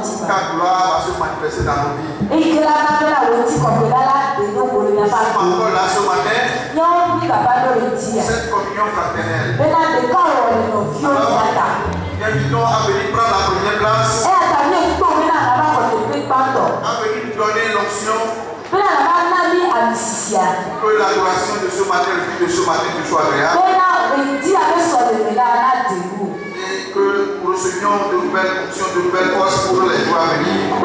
Ta gloire va se manifester dans nos vies. Cette communion fraternelle. Invitons à venir prendre la première place. À venir donner l'onction. Que l'adoration de ce matin, le de ce matin, soit. Nous Seigneur de nouvelles fonctions, de nouvelles forces pour les jours à venir.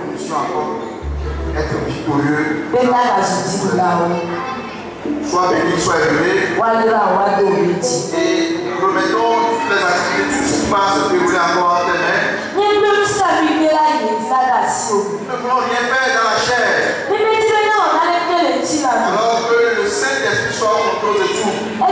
Nous puissions être victorieux. Sois béni, sois élevé. Et nous remettons toutes les activités, tout ce qui passe dérouler encore à tes mains. Nous ne voulons rien faire dans la chair. Alors que le Saint-Esprit soit au de tout.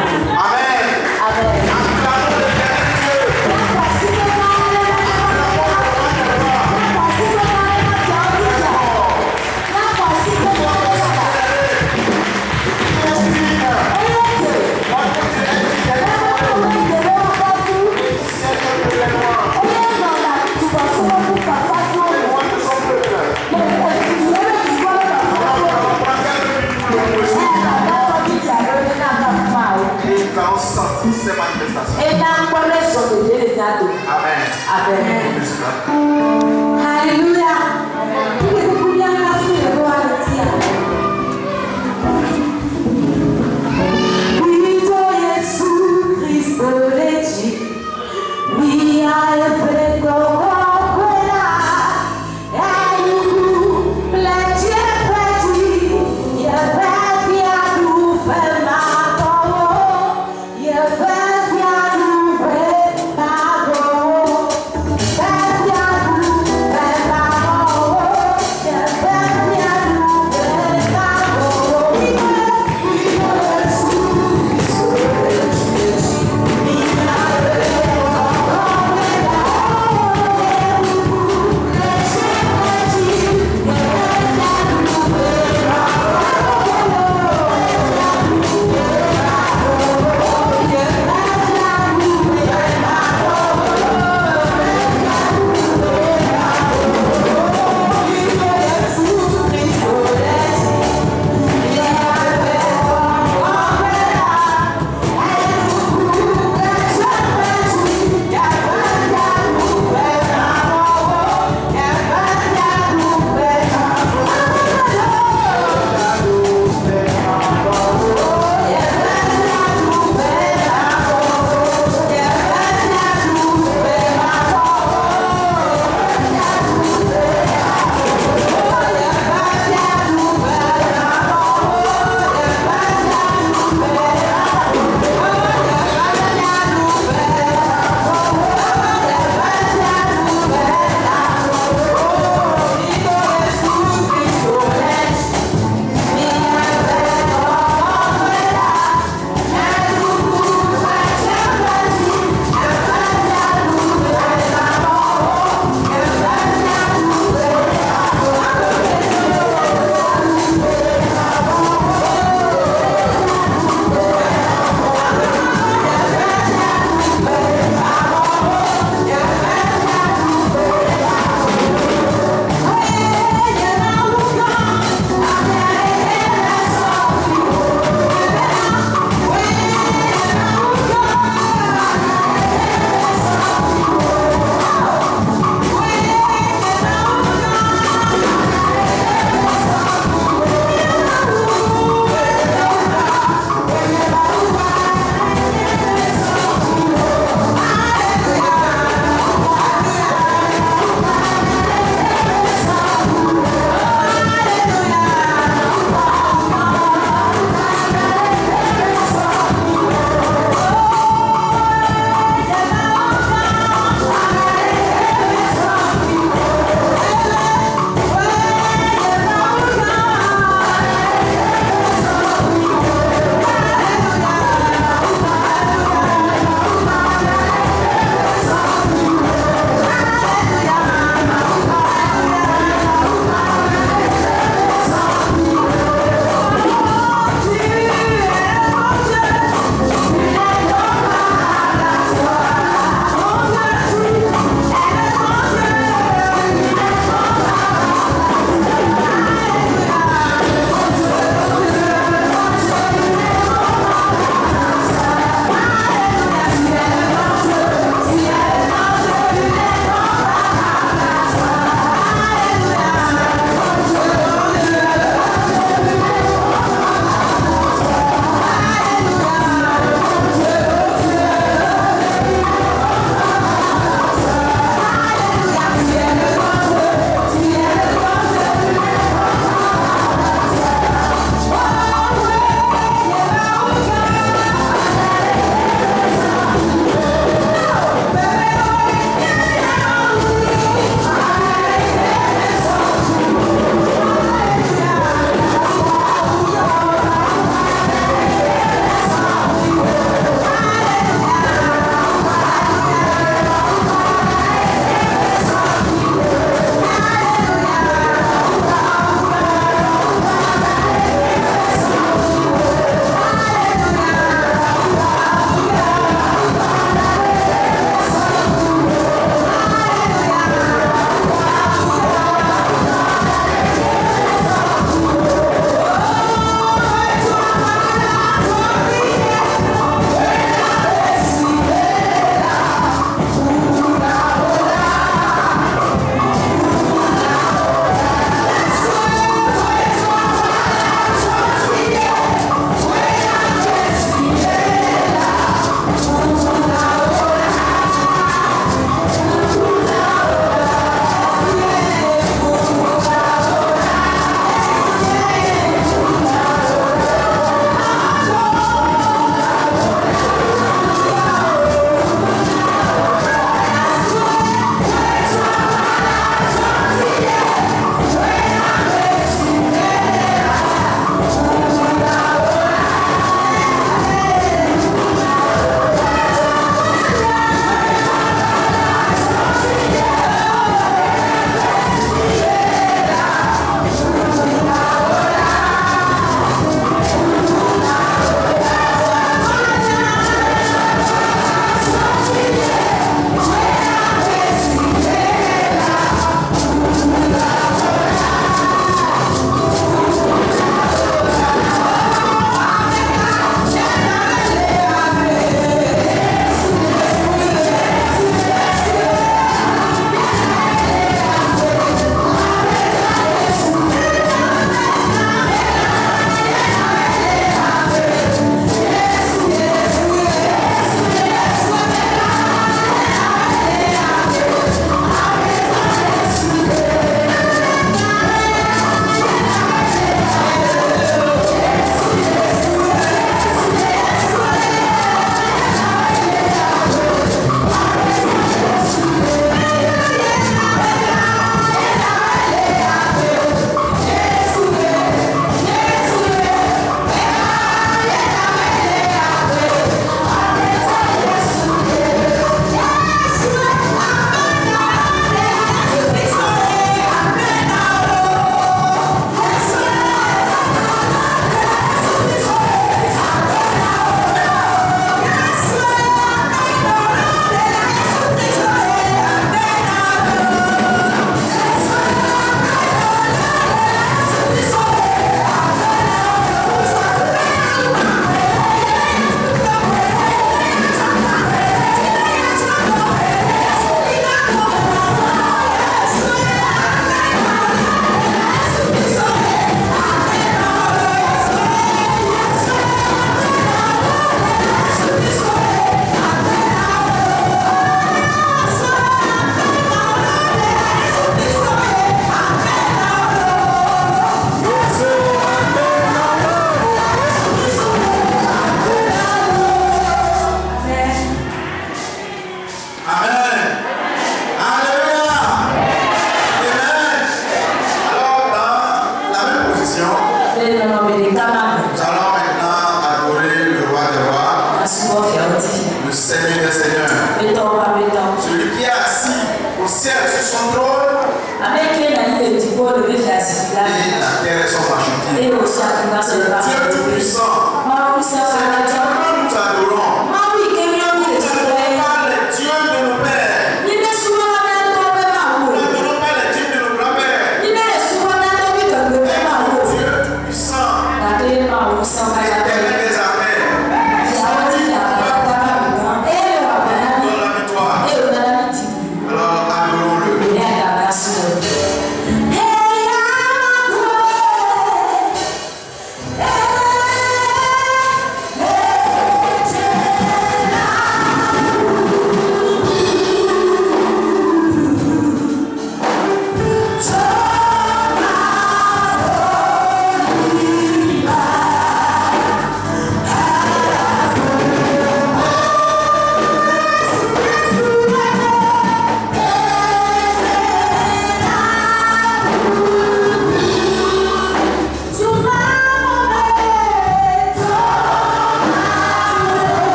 Dieu aussi a pris dans.